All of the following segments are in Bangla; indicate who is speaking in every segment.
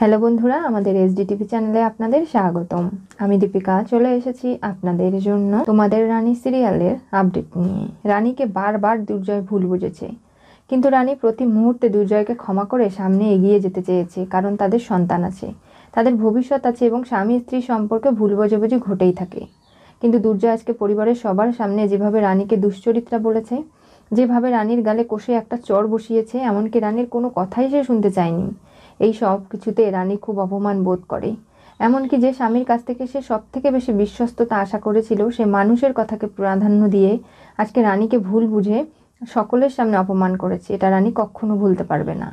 Speaker 1: হ্যালো বন্ধুরা, আমাদের এসডিটিভি চ্যানেলে আপনাদের স্বাগতম। আমি দীপিকা, চলে এসেছি আপনাদের জন্য তোমাদের রানী সিরিয়ালের আপডেট নিয়ে। রানীকে বারবার দুর্জয় ভুল বুঝেছে, কিন্তু রানী প্রতি মুহূর্তে দুর্জয়কে ক্ষমা করে সামনে এগিয়ে যেতে চেয়েছে, কারণ তাদের সন্তান আছে। তাদের ভবিষ্যৎ আছে এবং স্বামী স্ত্রী সম্পর্কে ভুল বোঝাবুঝি ঘটেই থাকে। কিন্তু দুর্জয় আজকে পরিবারের সবার সামনে যেভাবে রানীকে দুশ্চরিত্রা বলেছে, যেভাবে রানীর গালে কষে একটা চর বসিয়েছে, এমনকি রানীর কোনো কথাই সে শুনতে চায়নি। এই সব কিছুতে রানী খুব অপমান বোধ করে। এমনকি যে স্বামীর কাছ থেকে সে সব থেকে বেশি বিশ্বস্ততা আশা করেছিল, সে মানুষের কথাকে প্রাধান্য দিয়ে আজকে রানীকে ভুল বুঝে সকলের সামনে অপমান করেছে। এটা রানী কখনো ভুলতে পারবে না।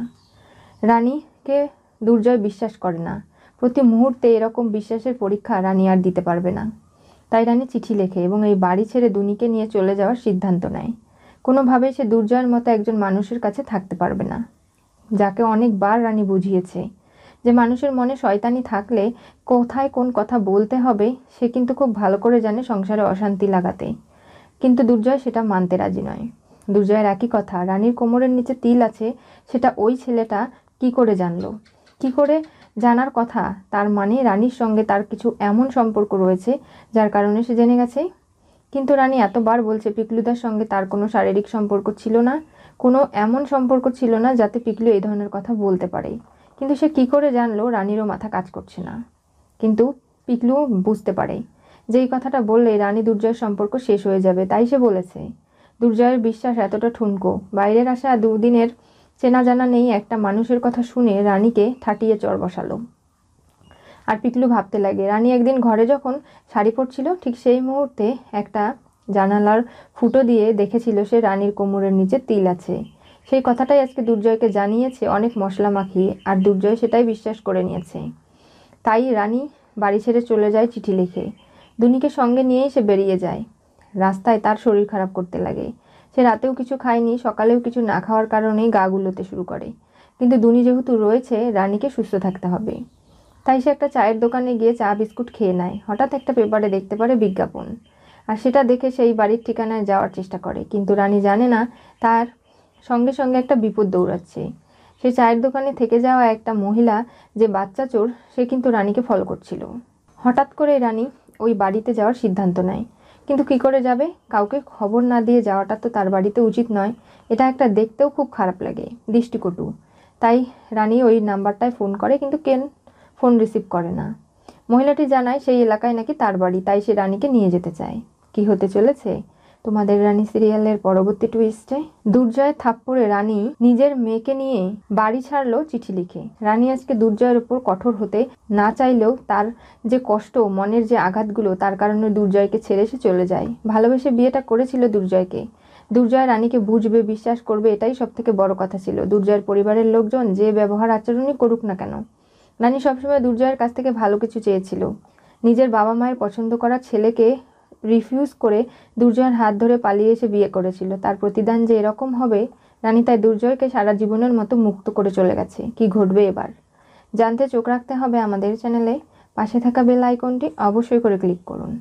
Speaker 1: রানীকে দুর্জয় বিশ্বাস করে না। প্রতি মুহূর্তে এরকম বিশ্বাসের পরীক্ষা রানী আর দিতে পারবে না। তাই রানী চিঠি লেখে এবং এই বাড়ি ছেড়ে দুনিকে নিয়ে চলে যাওয়ার সিদ্ধান্ত নেয়। কোনোভাবেই সে দুর্জয়ের মতো একজন মানুষের কাছে থাকতে পারবে না। যাকে অনেকবার রানী বুঝিয়েছে। যে মানুষের মনে শয়তানি থাকলে কোথায় কোন কথা বলতে হবে, সে কিন্তু খুব ভালো করে জানে সংসারে অশান্তি লাগাতে। কিন্তু দুর্জয় সেটা মানতে রাজি নয়। দুর্জয়ের একই কথা, রানীর কোমরের নিচে তিল আছে, সেটা ওই ছেলেটা কি করে জানলো? কি করে জানার কথা? তার মানে রানীর সঙ্গে তার কিছু এমন সম্পর্ক রয়েছে, যার কারণে সে জেনে গেছে। কিন্তু রানী এতবার বলছে, পিকলুদার সঙ্গে তার কোনো শারীরিক সম্পর্ক ছিল না। কোনো এমন সম্পর্ক ছিল না যাতে পিকলু এই ধরনের কথা বলতে পারে। কিন্তু সে কি করে জানলো রানীরও মাথা কাজ করছে না। কিন্তু পিকলু বুঝতে পারে যে এই কথাটা বললে রানী দুর্জয়ের সম্পর্ক শেষ হয়ে যাবে, তাই সে বলেছে। দুর্জয়ের বিশ্বাস এতটা ঠুনকো। বাইরের আসা দুদিনের চেনা জানা নেই, একটা মানুষের কথা শুনে রানীকে ঠাটিয়ে চর বসালো। আর পিকলু ভাবতে লাগে, রানী একদিন ঘরে যখন শাড়ি পরছিল, ঠিক সেই মুহূর্তে একটা জানালার ফুটো দিয়ে দেখেছিল সে রানীর কোমরের নিচে তিল আছে। সেই কথাটাই আজকে দুর্জয়কে জানিয়েছে অনেক মশলা মাখিয়ে, আর দুর্জয় সেটাই বিশ্বাস করে নিয়েছে। তাই রানী বাড়ি ছেড়ে চলে যায় চিঠি লিখে। দুনিকে সঙ্গে নিয়েই সে বেরিয়ে যায়। রাস্তায় তার শরীর খারাপ করতে লাগে। সে রাতেও কিছু খায়নি, সকালেও কিছু না খাওয়ার কারণেই গা গুলোতে শুরু করে। কিন্তু দুনি যেহেতু রয়েছে, রানীকে সুস্থ থাকতে হবে। তাই সে একটা চায়ের দোকানে গিয়ে চা বিস্কুট খেয়ে নেয়। হঠাৎ একটা পেপারে দেখতে পারে বিজ্ঞাপন। আর সেটা দেখে সেই বাড়ির ঠিকানায় যাওয়ার চেষ্টা করে। কিন্তু রানী জানে না, তার সঙ্গে সঙ্গে একটা বিপদ দৌড়াচ্ছে। সে চায়ের দোকানে থেকে যাওয়া একটা মহিলা যে বাচ্চা চোর, সে কিন্তু রানীকে ফলো করছিল। হঠাৎ করে রানী ওই বাড়িতে যাওয়ার সিদ্ধান্ত নেয়। কিন্তু কি করে যাবে? কাউকে খবর না দিয়ে যাওয়াটা তো তার বাড়িতে উচিত নয়। এটা একটা দেখতেও খুব খারাপ লাগে, দৃষ্টিকটু। তাই রানী ওই নাম্বারটায় ফোন করে, কিন্তু কেন ফোন রিসিভ করে না। মহিলাটি জানায়, সেই এলাকায় নাকি তার বাড়ি, তাই সে রানীকে নিয়ে যেতে চায়। কি হতে চলেছে? তোমাদের রানী সিরিয়ালের পরবর্তী টুইস্টে দুর্জয় থাপ্পড়ে রানী নিজের মেয়েকে নিয়ে বাড়ি ছাড়লো চিঠি লিখে। রানী আজকে দুর্জয়ের উপর কঠোর হতে না চাইলেও তার যে কষ্ট মনের যে আঘাতগুলো, তার কারণে দুর্জয়কে ছেড়ে সে চলে যায়। ভালোবেসে বিয়েটা করেছিল দুর্জয়কে। দুর্জয় রানীকে বুঝবে, বিশ্বাস করবে, এটাই সব থেকে বড় কথা ছিল। দুর্জয়ের পরিবারের লোকজন যে ব্যবহার আচরণই করুক না কেন। রানী সবসময় দুর্জয়ের কাছ থেকে ভালো কিছু চেয়েছিল। নিজের বাবা মায়ের পছন্দ করা ছেলেকে রিফিউজ করে দুর্জয়ের হাত ধরে পালিয়ে এসে বিয়ে করেছিল। তার প্রতিদান যে এরকম হবে, রানী তাই দুর্জয়কে সারা জীবনের মতো মুক্ত করে চলে গেছে। কি ঘটবে এবার? জানতে চোখ রাখতে হবে আমাদের চ্যানেলে পাশে থাকা বেল আইকনটি অবশ্যই করে ক্লিক করুন।